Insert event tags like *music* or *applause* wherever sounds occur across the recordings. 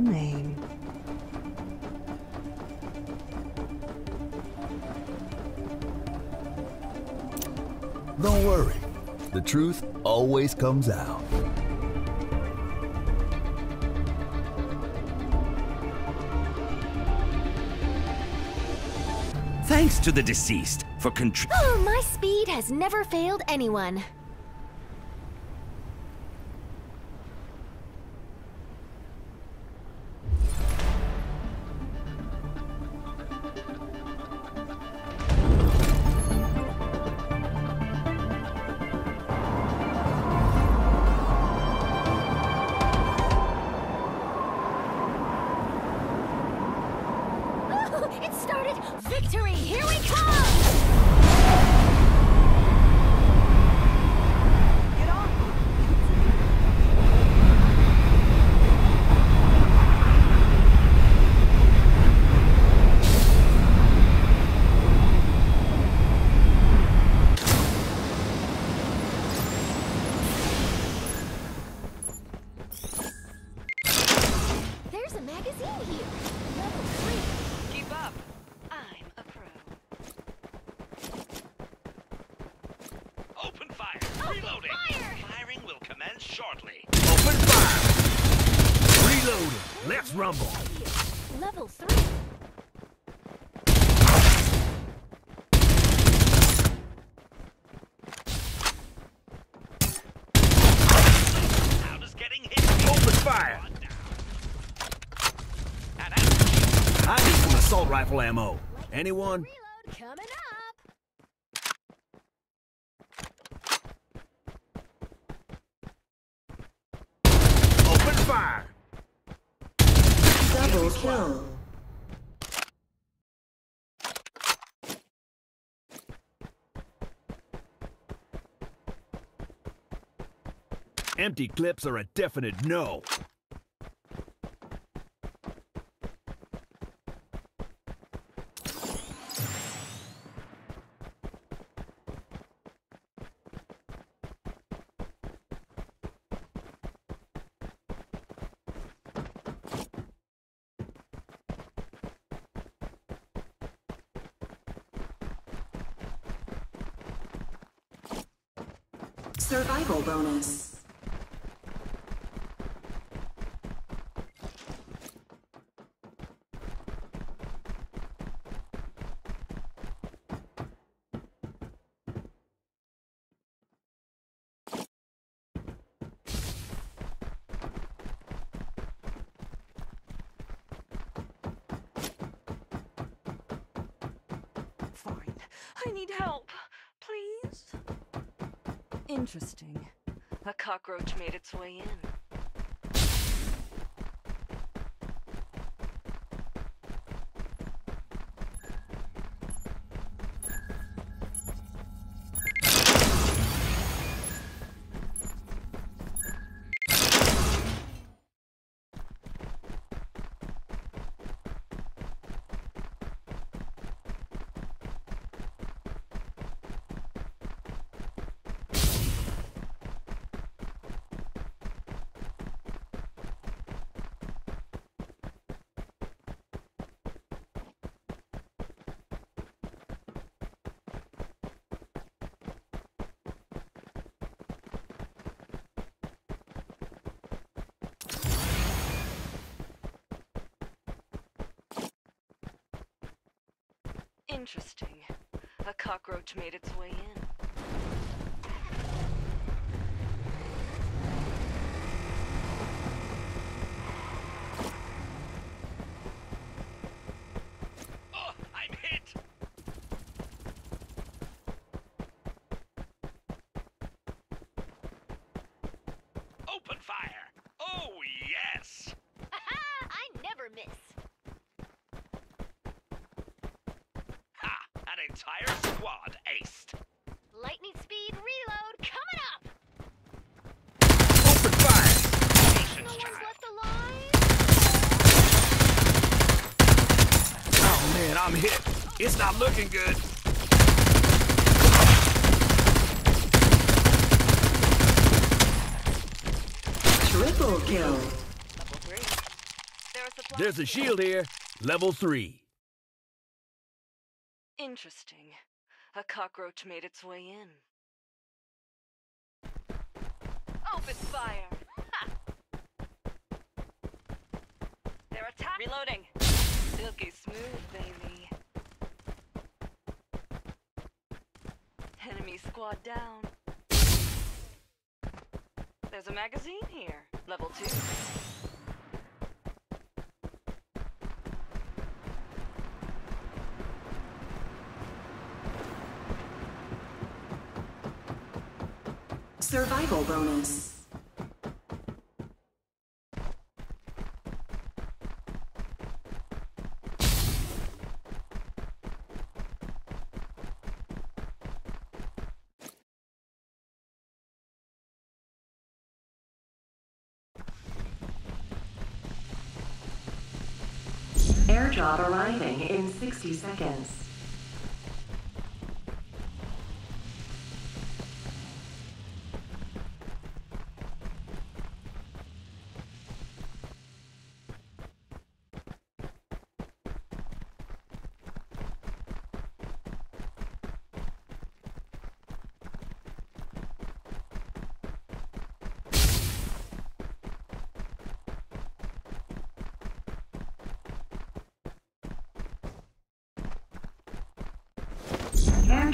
name. Don't worry. The truth always comes out. Thanks to the deceased for contr- Oh, my speed has never failed anyone. Victory! Here we come! There's a magazine here. Level three. Keep up. I'm a pro. Open fire! Open Reloading! fire! Firing will commence shortly. Open fire! Reloading. Let's rumble. Level three. How does getting hit? Open fire! I need some assault rifle ammo. Anyone? Reload coming up. Open fire! Double kill. Empty clips are a definite no. Survival bonus. Fine. I need help. Please? Interesting. A cockroach made its way in. Interesting. A cockroach made its way in. Oh, I'm hit! Open fire! Oh, yes! Aha! I never miss. Ha! An entire squad aced. Lightning speed reload coming up. Open fire! No Patience, one's child. left alive. Oh man, I'm hit. It's not looking good. Triple kill. Level three. There. There's a shield here. Level 3. Interesting. A cockroach made its way in. Open fire! Ha! They're attack- Reloading! Silky smooth, baby. Enemy squad down. There's a magazine here. Level 2. Survival bonus. Airdrop arriving in 60 seconds.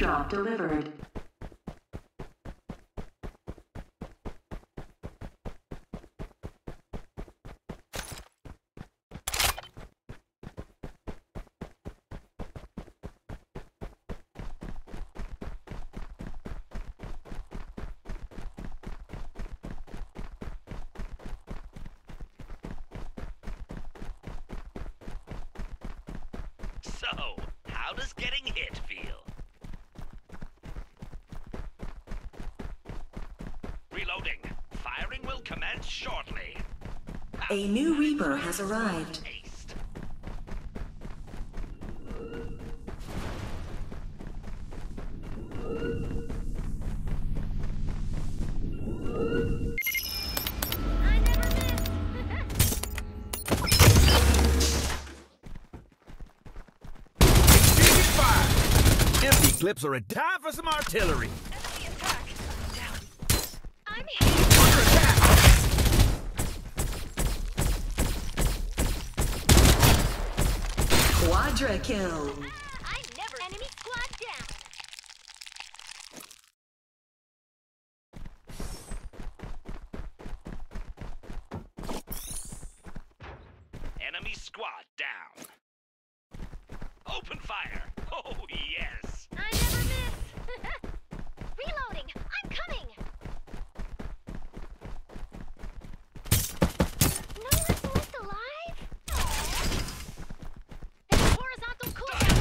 Airdrop delivered. So, how does getting hit feel? A new Reaper has arrived. *laughs* Clips are a time for some artillery. Enemy attack! Down. I'm hit. Under attack! Quadra kill. I never. Enemy squad down. Enemy squad down. Open fire. Oh, yes. I never miss. Reloading. I'm coming. No one's left alive. There's horizontal cooldown.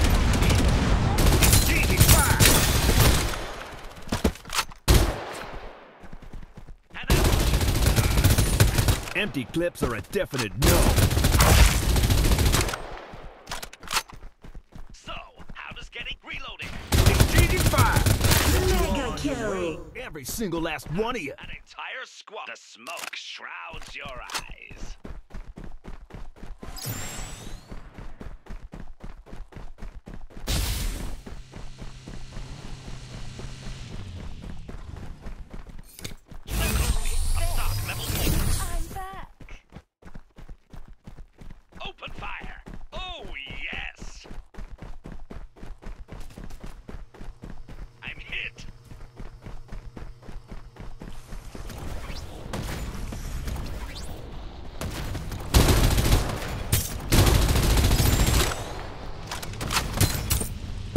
Taking fire! And out. Empty clips are a definite no. So, how does getting reloading? Exchanging fire! Mega kill. Every single last one of you. An entire squad. The smoke shrouds your eyes. Stock level four. I'm back. Open fire. Oh, yes. I'm hit.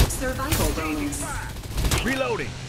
Survival bonus. Reloading.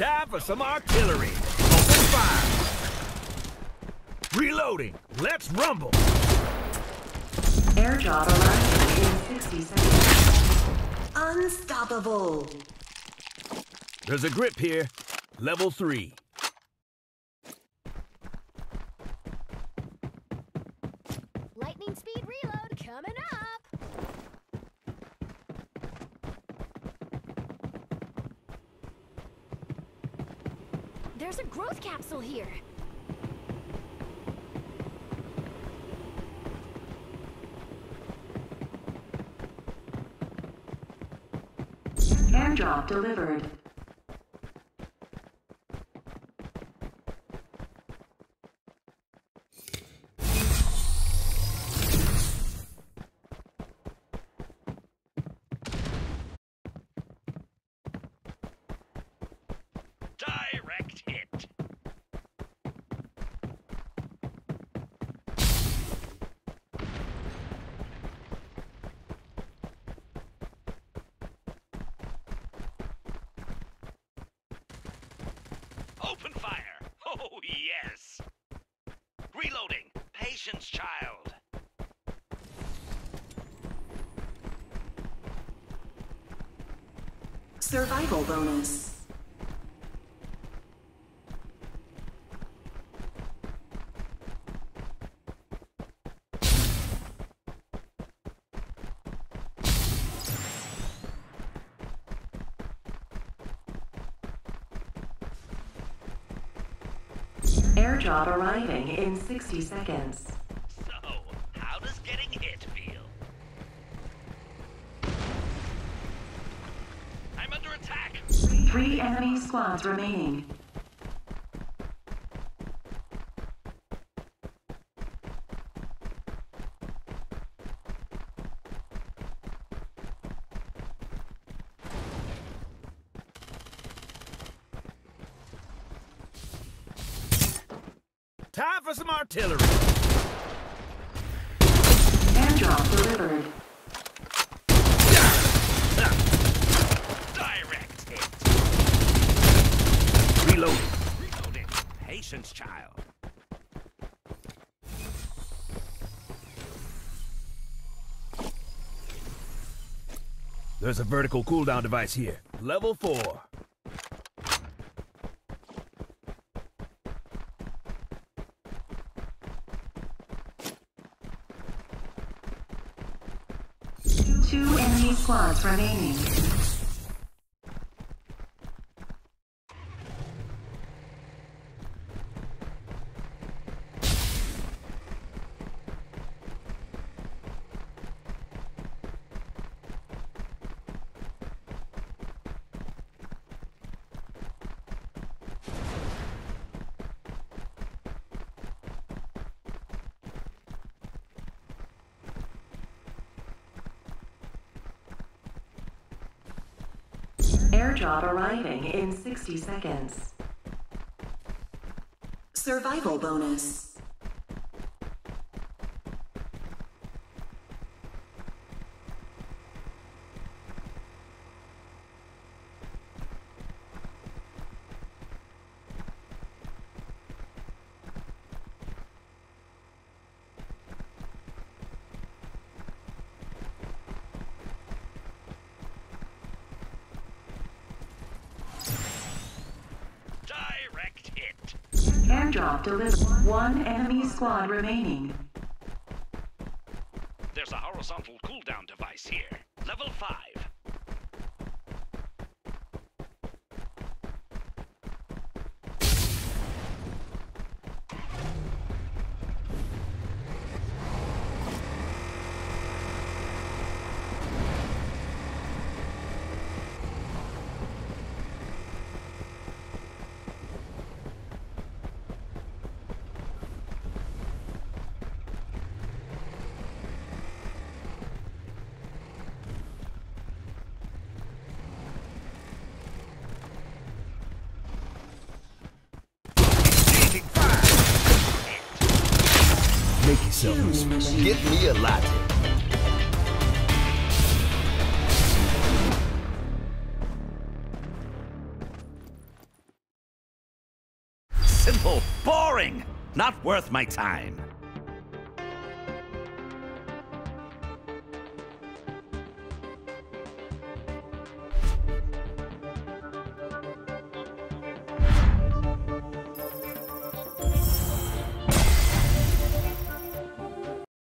time for some artillery. Open fire. Reloading. Let's rumble. Airdrop arriving in 60 seconds. Unstoppable. There's a grip here. Level 3. There's a growth capsule here. Airdrop delivered. Survival bonus. Airdrop arriving in 60 seconds. Three enemy squads remaining. Time for some artillery. Airdrop delivered. Direct hit. Reloading. Reloading. Patience, child. There's a vertical cooldown device here. Level four. Two enemy squads remaining. Airdrop arriving in 60 seconds. Survival bonus. Direct hit. One enemy squad remaining. There's a horizontal Get me a latte. Simple, boring, not worth my time.